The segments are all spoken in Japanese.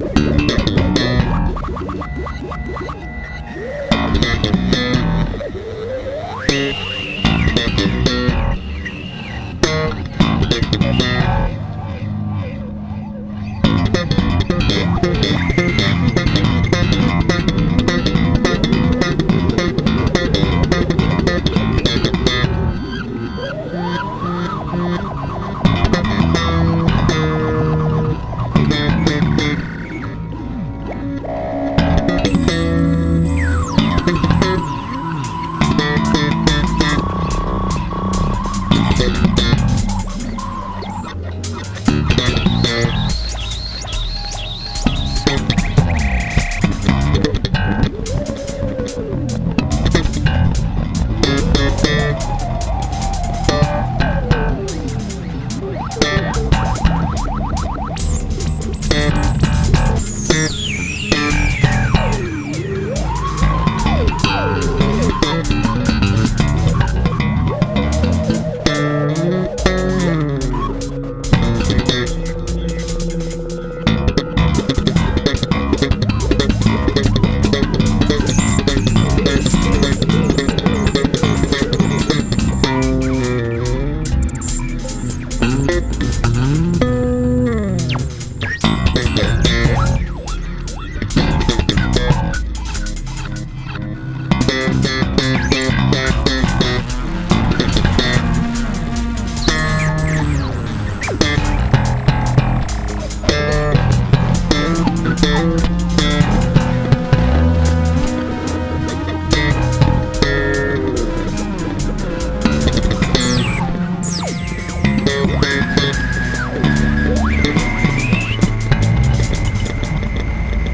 Thank you.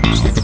Music.